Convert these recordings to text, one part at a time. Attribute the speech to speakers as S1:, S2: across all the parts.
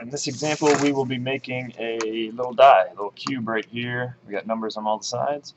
S1: In this example, we will be making a little die, a little cube right here. We got numbers on all the sides.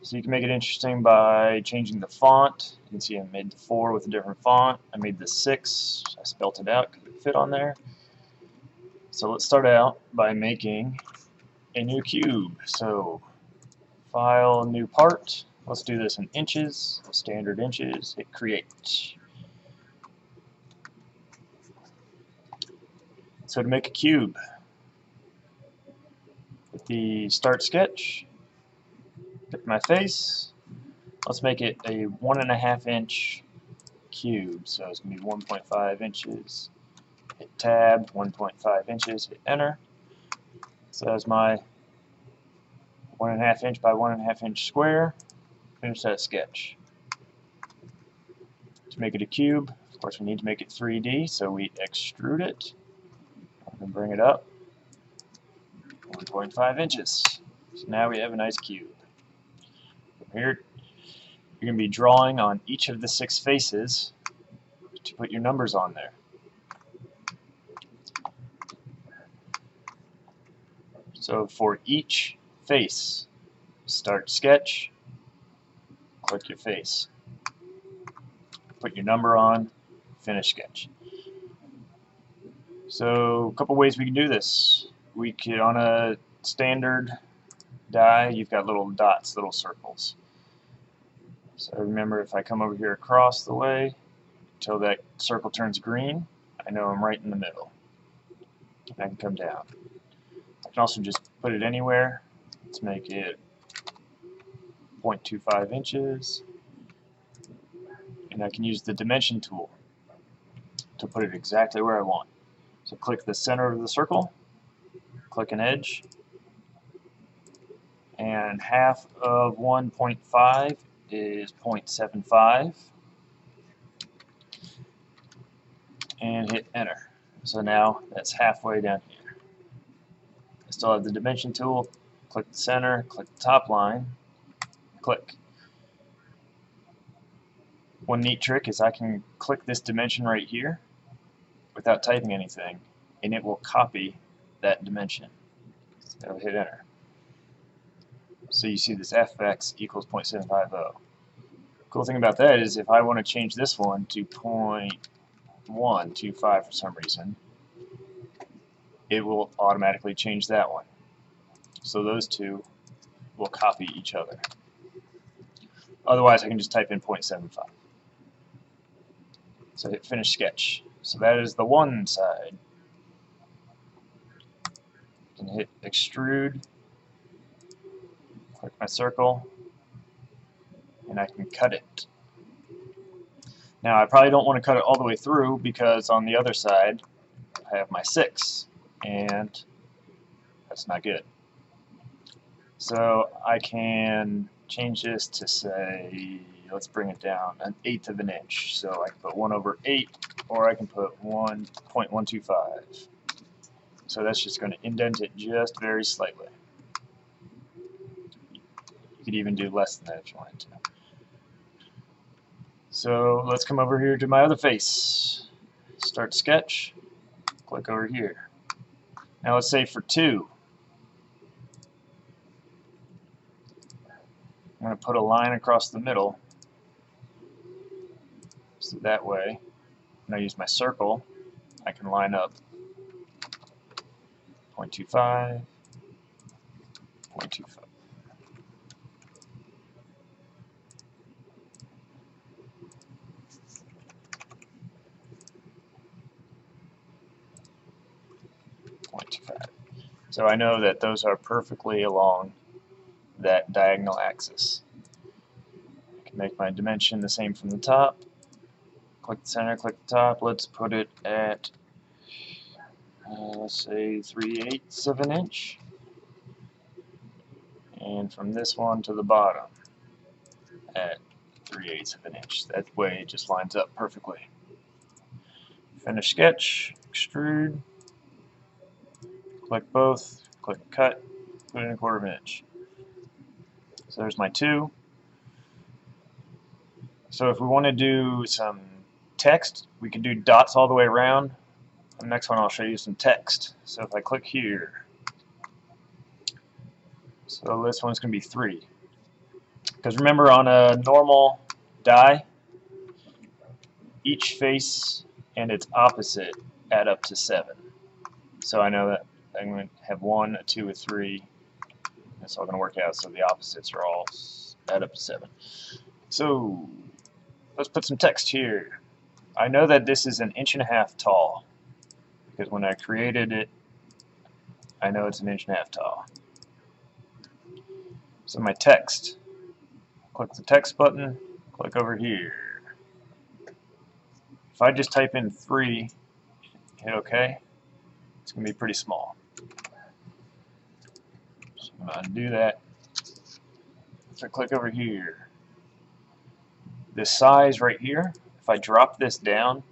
S1: So you can make it interesting by changing the font. You can see I made the 4 with a different font. I made the 6. I spelt it out because it fit on there. So let's start out by making a new cube. So file, new part. Let's do this in inches, standard inches. Hit create. So to make a cube, with the start sketch, pick my face, let's make it a one and a half inch cube. So it's going to be 1.5 inches. Hit tab, 1.5 inches, hit enter. So that's my one and a half inch by one and a half inch square. Finish that sketch. To make it a cube, of course we need to make it 3D, so we extrude it and bring it up 1.5 inches. So now we have a nice cube. From here, you're going to be drawing on each of the six faces to put your numbers on there. So for each face, start sketch, click your face. Put your number on, finish sketch. So a couple ways we can do this. We could, on a standard die, you've got little dots, little circles. So remember if I come over here across the way until that circle turns green, I know I'm right in the middle. And I can come down. I can also just put it anywhere. Let's make it 0.25 inches. And I can use the dimension tool to put it exactly where I want. So click the center of the circle, click an edge, and half of 1.5 is 0.75 and hit enter. So now that's halfway down here. I still have the dimension tool, click the center, click the top line, click. One neat trick is I can click this dimension right here without typing anything, and it will copy that dimension. So hit enter. So you see this fx equals 0.750. Cool thing about that is if I want to change this one to 0.125 for some reason, it will automatically change that one. So those two will copy each other. Otherwise, I can just type in 0.75. So hit finish sketch. So that is the one side. Can hit extrude, click my circle, and I can cut it. Now I probably don't want to cut it all the way through because on the other side I have my 6 and that's not good. So I can change this to say let's bring it down an eighth of an inch. So I can put 1 over 8, or I can put 1.125. So that's just going to indent it just very slightly. You could even do less than that if you wanted to. So let's come over here to my other face. Start sketch. Click over here. Now let's say for 2. I'm going to put a line across the middle that way, when I use my circle, I can line up 0.25, 0.25. So I know that those are perfectly along that diagonal axis. I can make my dimension the same from the top click the center, click the top. Let's put it at, uh, let's say, 3 eighths of an inch. And from this one to the bottom at 3 eighths of an inch. That way it just lines up perfectly. Finish sketch, extrude, click both, click cut, put in a quarter of an inch. So there's my two. So if we want to do some text, we can do dots all the way around, The next one I'll show you some text. So if I click here, so this one's going to be 3. Because remember on a normal die, each face and its opposite add up to 7. So I know that I'm going to have 1, a 2, a 3. It's all going to work out so the opposites are all add up to 7. So let's put some text here. I know that this is an inch and a half tall because when I created it I know it's an inch and a half tall. So my text, click the text button, click over here. If I just type in 3, hit OK, it's going to be pretty small. So I'm going to undo that. I click over here, this size right here, if I drop this down,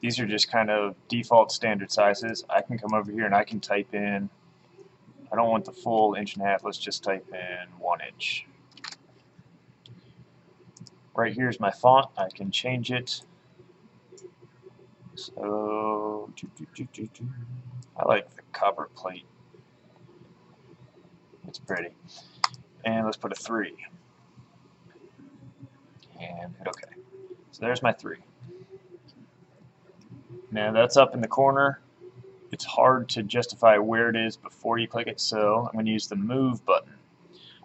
S1: these are just kind of default standard sizes. I can come over here and I can type in, I don't want the full inch and a half, let's just type in one inch. Right here is my font, I can change it. So, I like the Copperplate. It's pretty. And let's put a 3. And hit OK. So there's my 3. Now that's up in the corner. It's hard to justify where it is before you click it, so I'm going to use the Move button.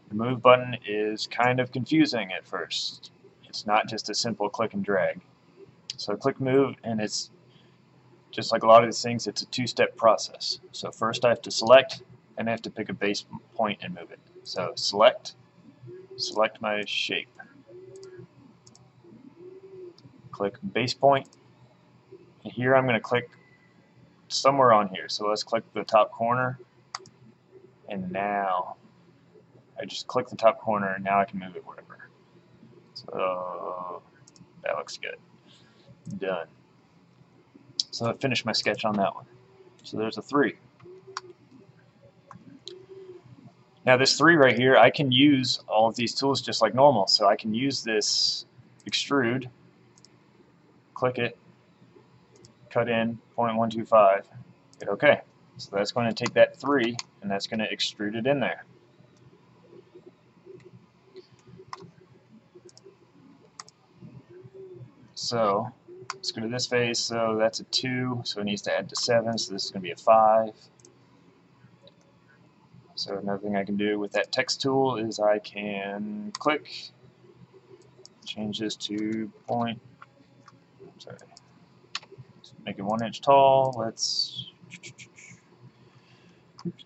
S1: The Move button is kind of confusing at first. It's not just a simple click and drag. So click Move, and it's just like a lot of these things, it's a two-step process. So first I have to select, and I have to pick a base point and move it. So select, select my shape. Click base point, and here I'm going to click somewhere on here. So let's click the top corner, and now I just click the top corner, and now I can move it wherever. So that looks good. Done. So I finished my sketch on that one. So there's a 3. Now this 3 right here, I can use all of these tools just like normal. So I can use this extrude, click it, cut in 0.125, hit OK. So that's going to take that 3 and that's going to extrude it in there. So let's go to this face. So that's a 2, so it needs to add to 7, so this is going to be a 5. So another thing I can do with that text tool is I can click, change this to point, sorry, let's make it one inch tall. Let's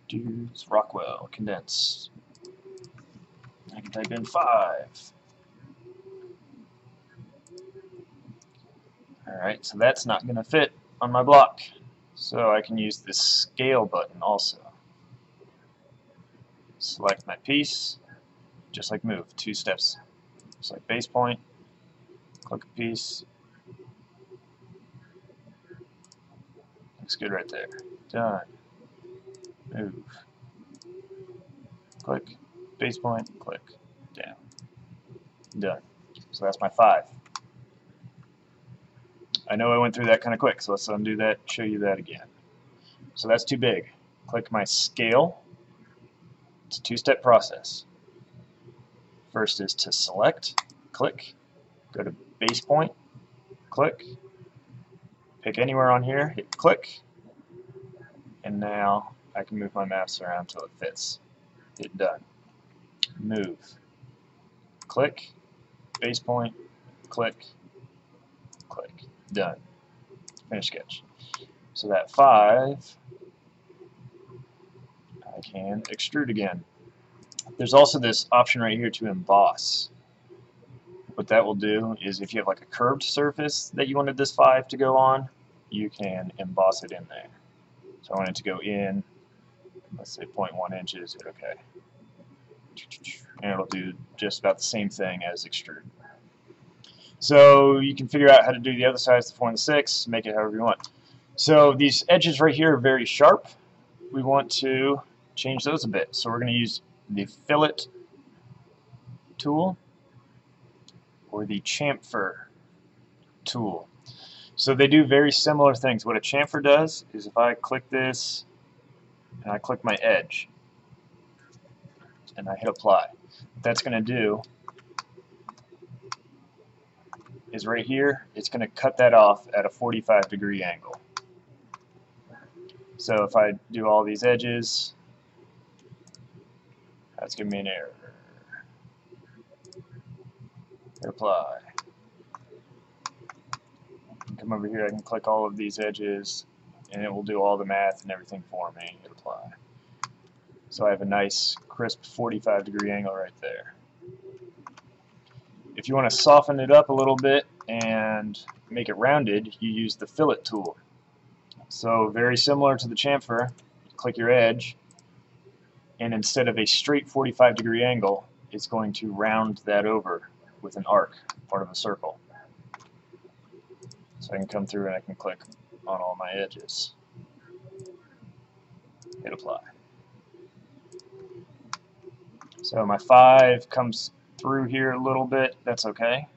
S1: do Rockwell condense. I can type in five. Alright, so that's not going to fit on my block. So I can use the scale button also select my piece, just like move, two steps. Select base point, click a piece. Looks good right there. Done. Move. Click, base point, click, down. Done. So that's my five. I know I went through that kind of quick, so let's undo that, show you that again. So that's too big. Click my scale, it's a two-step process. First is to select, click, go to base point, click, pick anywhere on here, hit click, and now I can move my mouse around until it fits. Hit done. Move. Click, base point, click, click. Done. Finish sketch. So that 5 I can extrude again. There's also this option right here to emboss. What that will do is if you have like a curved surface that you wanted this 5 to go on, you can emboss it in there. So I want it to go in, let's say 0.1 inches, OK. And it'll do just about the same thing as extrude. So you can figure out how to do the other sides, the 4 and the 6, make it however you want. So these edges right here are very sharp. We want to change those a bit. So we're going to use the fillet tool or the chamfer tool. So they do very similar things. What a chamfer does is if I click this and I click my edge and I hit apply, what that's going to do is right here, it's going to cut that off at a 45 degree angle. So if I do all these edges, that's giving me an error. Hit apply. Come over here, I can click all of these edges and it will do all the math and everything for me. Hit apply. So I have a nice crisp 45 degree angle right there. If you want to soften it up a little bit and make it rounded, you use the fillet tool. So very similar to the chamfer, click your edge, and instead of a straight 45 degree angle, it's going to round that over with an arc, part of a circle. So I can come through and I can click on all my edges. Hit apply. So my 5 comes through here a little bit, that's okay.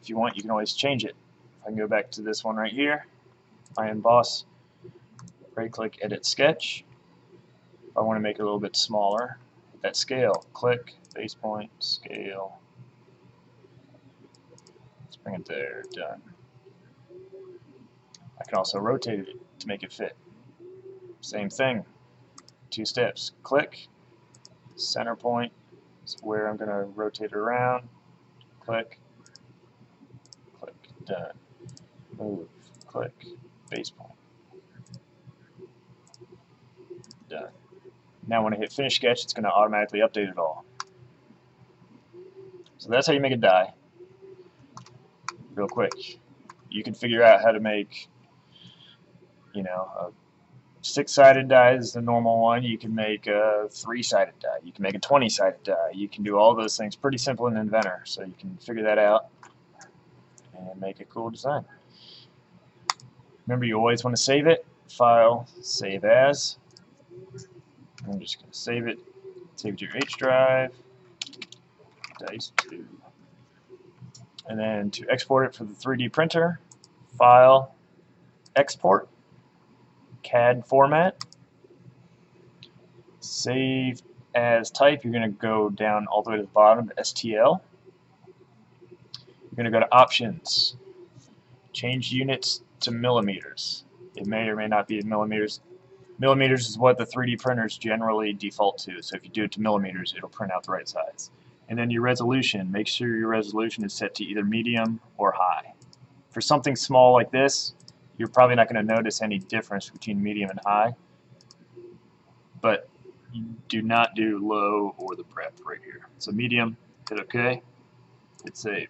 S1: If you want, you can always change it. If I can go back to this one right here, I emboss, right click edit sketch. If I want to make it a little bit smaller, that scale, click, base point, scale. Bring it there, done. I can also rotate it to make it fit. Same thing, two steps, click, center point, is where I'm going to rotate it around, click, click, done, move, click, base point, done. Now when I hit finish sketch, it's going to automatically update it all. So that's how you make a die. Real quick. You can figure out how to make, you know, a six-sided die is the normal one. You can make a three-sided die. You can make a 20-sided die. You can do all those things pretty simple in Inventor. So you can figure that out and make a cool design. Remember, you always want to save it. File, save as. I'm just going to save it. Save it to your H drive. Dice 2. And then to export it for the 3D printer, File, Export. CAD format. Save as type, you're going to go down all the way to the bottom to STL. You're going to go to Options. Change units to millimeters. It may or may not be in millimeters. Millimeters is what the 3D printers generally default to, so if you do it to millimeters, it'll print out the right size. And then your resolution, make sure your resolution is set to either medium or high. For something small like this, you're probably not going to notice any difference between medium and high. But do not do low or the prep right here. So medium, hit OK, hit save.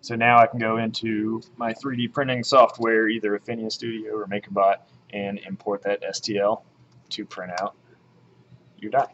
S1: So now I can go into my 3D printing software, either Afinia Studio or MakerBot, and import that STL to print out your die.